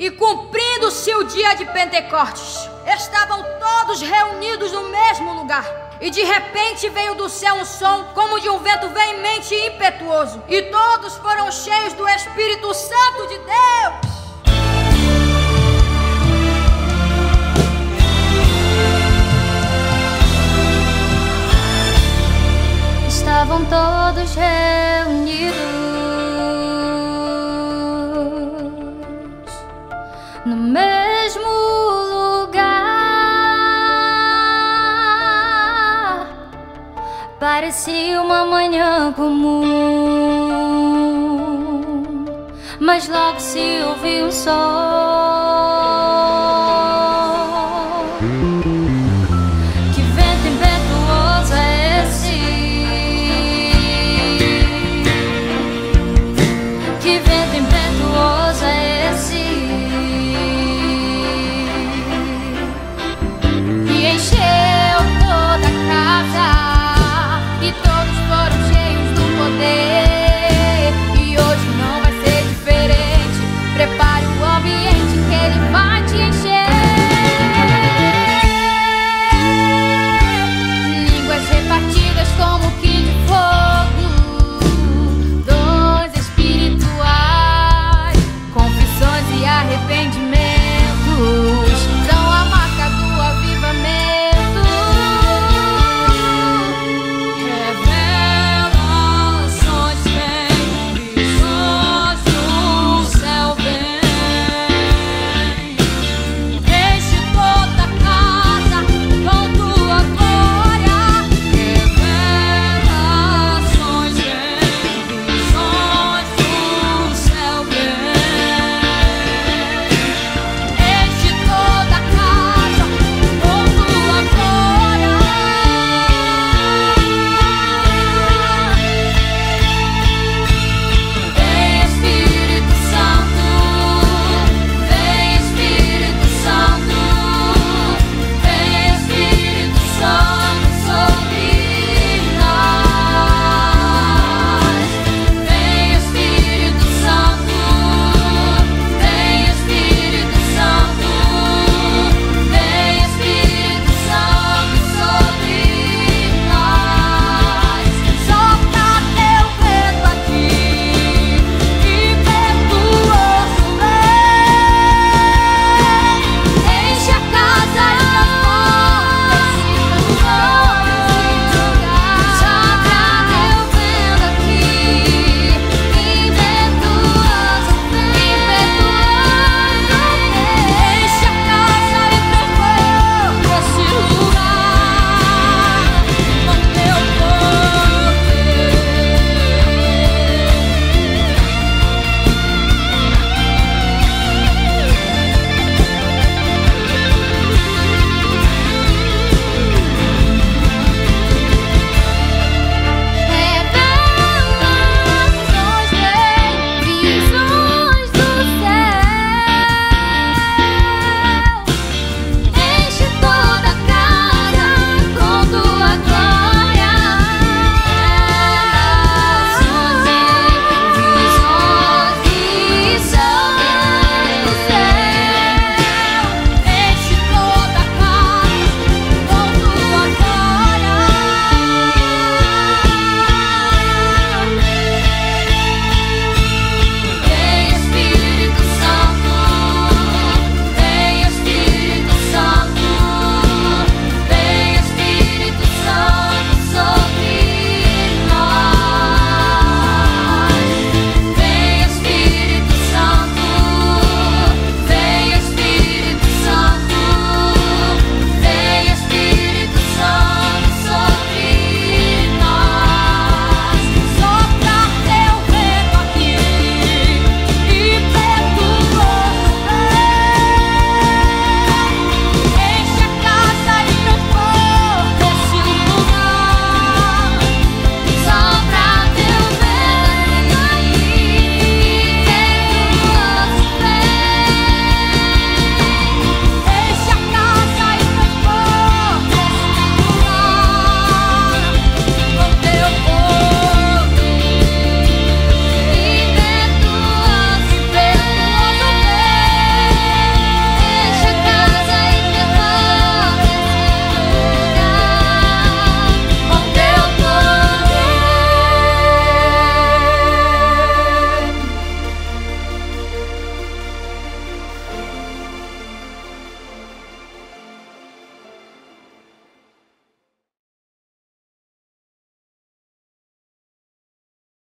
E cumprindo-se o dia de Pentecostes, estavam todos reunidos no mesmo lugar. E de repente veio do céu um som como de um vento veemente e impetuoso. E todos foram cheios do Espírito Santo de Deus. estavam todos reunidos parecia uma manhã comum, mas logo se ouviu um sol. arrependimentos.